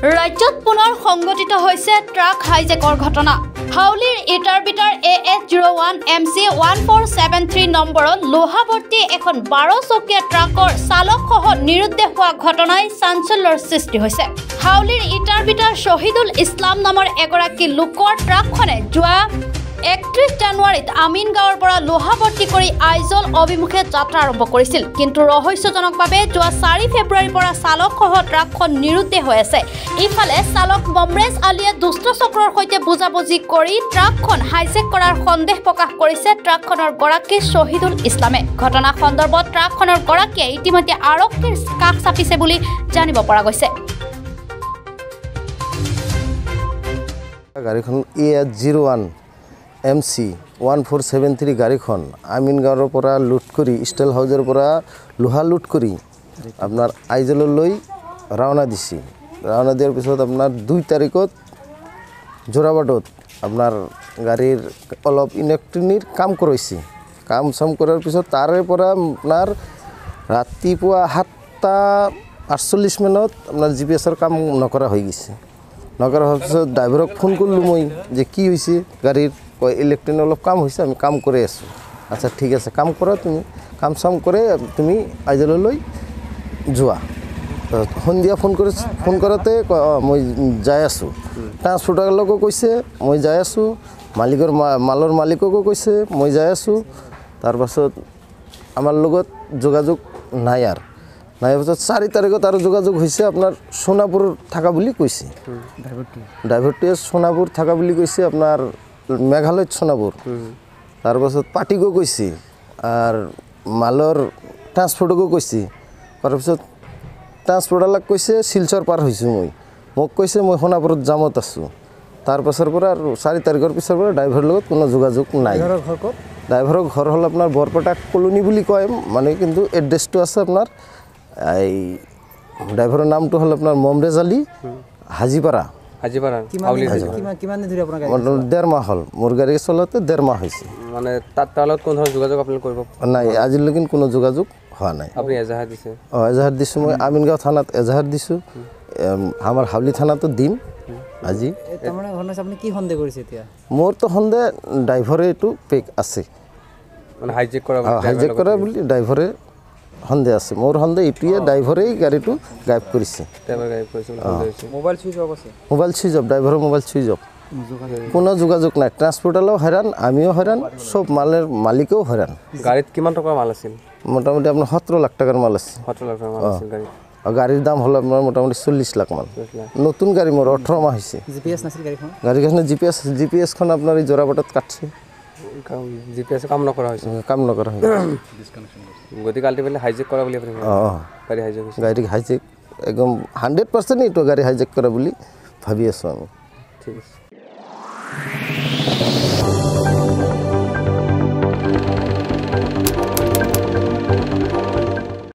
ৰাজ্যত পুনৰ সংঘটিত হৈছে ট্ৰাক হাইজেকৰ ঘটনা। হাউলিৰ ইটাৰ bitter A S zero' one M C one four seven three নম্বৰত লোহাবৰ্তী এখন বাৰ চকীয়া ট্ৰাকৰ চালকসহ নিৰুদ্দেশ হোৱা ঘটনাই চাঞ্চল্যৰ সৃষ্টি হৈছে। হাউলিৰ ইটাৰ বিটাৰ শ্বহীদুল ইছলাম নামৰ এগৰাকী লোকৰ ট্ৰাকখনে যোৱা একত্ৰিছ জানুৱাৰীত আমিন গাঁৱৰ পৰা লোহাবৰ্তি কৰি আইজল অভিমুখে যাত্ৰা আৰম্ভ কৰিছিল। কিন্তু ৰহস্যজনকভাৱে যোৱা চাৰি ফেব্ৰুৱাৰীৰ পৰা চালকসহ ট্ৰাকখন নিৰুদ্দেশ হৈ আছে। ইফালে চালক মমৰেজ আলীয়ে দুষ্ট চক্ৰৰ সৈতে বুজাবুজি কৰি ট্ৰাকখন হাইজেক কৰাৰ সন্দেহ প্ৰকাশ কৰিছে। ট্ৰাকখনৰ গৰাকী শ্বহীদুল ইছলামে। ঘটনা সন্দৰ্ভত ট্ৰাকখনৰ গৰাকীয়ে ইতিমধ্যে আৰক্ষীৰ কাষ চাপিছে বুলি জানিব পৰা গৈছে। গাড়ীখন E S zero' one M C one four seven three গাড়ীখন আমিন গাঁৱৰ পৰা লুট কৰি ষ্টেল হাউচৰ পৰা লোহা লুট কৰি আপোনাৰ আইজললৈ ৰাওনা দিছে। ৰাওনা দিয়াৰ পিছত আপোনাৰ দুই তাৰিখত যোৰাবাটত আপোনাৰ গাড়ীৰ অলপ ইলেক্ট্ৰনিক কাম কৰাইছে। কাম চাম কৰাৰ পিছত তাৰে পৰা আপোনাৰ ৰাতিপুৱা সাতটা আঠচল্লিছ মানত আপোনাৰ জি পি এছৰ কাম নকৰা হৈ গৈছে। নকৰা হোৱাৰ পিছত ড্ৰাইভাৰক ফোন কৰিলোঁ মই যে কি হৈছে গাড়ীৰ কয় ইলেক্ট্ৰনিক অলপ কাম হৈছে আমি কাম কৰি আছোঁ। আচ্ছা ঠিক আছে কাম কৰা তুমি। কাম চাম কৰে তুমি আইজললৈ যোৱা সন্ধিয়া ফোন কৰি ফোন কৰোঁতে কয় অঁ মই যাই আছোঁ। ট্ৰান্সপৰ্টাৰলৈকো কৈছে মই যাই আছোঁ। মালিকৰ মা মালৰ মালিককো কৈছে মই যাই আছোঁ। তাৰপাছত আমাৰ লগত যোগাযোগ নাই আৰু। নাই পাছত চাৰি তাৰিখত আৰু যোগাযোগ হৈছে আপোনাৰ সোণাপুৰ থকা বুলি কৈছে। ড্ৰাইভাৰটোৱে সোণাপুৰ থকা বুলি কৈছে আপোনাৰ মেঘালয়ত সোণাপুৰ তাৰপাছত পাৰ্টিকো কৈছে আৰু মালৰ ট্ৰান্সপৰ্টকো কৈছে। তাৰপিছত ট্ৰান্সপৰ্টাৰলাক কৈছে শিলচৰ পাৰ হৈছোঁ মই। মোক কৈছে মই সোণাপুৰত জামত আছোঁ। তাৰ পাছৰ পৰা আৰু চাৰি তাৰিখৰ পিছৰ পৰা ড্ৰাইভাৰৰ লগত কোনো যোগাযোগ নাই। ড্ৰাইভাৰৰ ঘৰ হ'ল আপোনাৰ বৰপেটা কলনি বুলি কয় মানে কিন্তু এড্ৰেছটো আছে আপোনাৰ এই ড্ৰাইভাৰৰ নামটো হ'ল আপোনাৰ মমৰেজ আলী হাজিপাৰা। আজিপাৰা কিমান ধৰি আপোনাৰ মোটামুটি ডেৰ মাহ হ'ল। মোৰ গাড়ী চলাওঁতে ডেৰ মাহ হৈছে। মানে তাত তাৰ লগত কোনো ধৰণৰ যোগাযোগ আপুনি কৰিব নাই আজিলৈকে কোনো যোগাযোগ হোৱা নাই। আপুনি এজাহাৰ দিছে? অঁ এজাহাৰ দিছোঁ মই। আমিনগাঁও থানাত এজাহাৰ দিছোঁ। আমাৰ হাউলি থানাতো দিম আজি। আপুনি কি সন্দেহ কৰিছে এতিয়া? মোৰতো সন্দেহ ড্ৰাইভাৰে এইটো পেক আছে। মানে হাইজেক কৰা হাইজেক কৰা বুলি ড্ৰাইভাৰে সন্দেহ আছে। মোৰ সন্দেহ এইটোৱে ড্ৰাইভাৰেই গাড়ীটো গাইব কৰিছে মোবাইল চুইচ অফ আছে? মোবাইল চুইচ অফ ড্ৰাইভাৰৰ মোবাইল চুইচ অফ। কোনো যোগাযোগ নাই। ট্ৰান্সপৰ্টাৰও হয়ৰাণ আমিও হয়ৰাণ চব মালের মালিকেও হয়ৰাণ গাড়ীত কিমান টকাৰ মাল আছিল? মোটামুটি আপোনাৰ সতেরো লাখ টাকার মাল আছে। সত্তৰ লাখ টকাৰ মাল আৰু গাড়ীৰ দাম হ'ল আপোনাৰ মোটামুটি চল্লিছ লাখ মান। নতুন গাড়ী মোৰ ওঠৰ মাহ হৈছে। জি পি এছ নাছিল গাড়ীখন? গাড়ীখন G P S G P এছখন আপোনাৰ এই জোৰাবাটত কাটছে। জি পি এছ কাম নকৰা হৈছে। কাম নকৰা হৈ গতিকে আল্টিমেটলি হাইজেক কৰা বুলি আপুনি অঁ গাড়ী হাইজেক হৈছে। গাড়ী হাইজেক একদম হাণ্ড্ৰেড পাৰ্চেণ্ট এইটো গাড়ী হাইজেক কৰা বুলি ভাবি আছোঁ আমি। ঠিক আছে।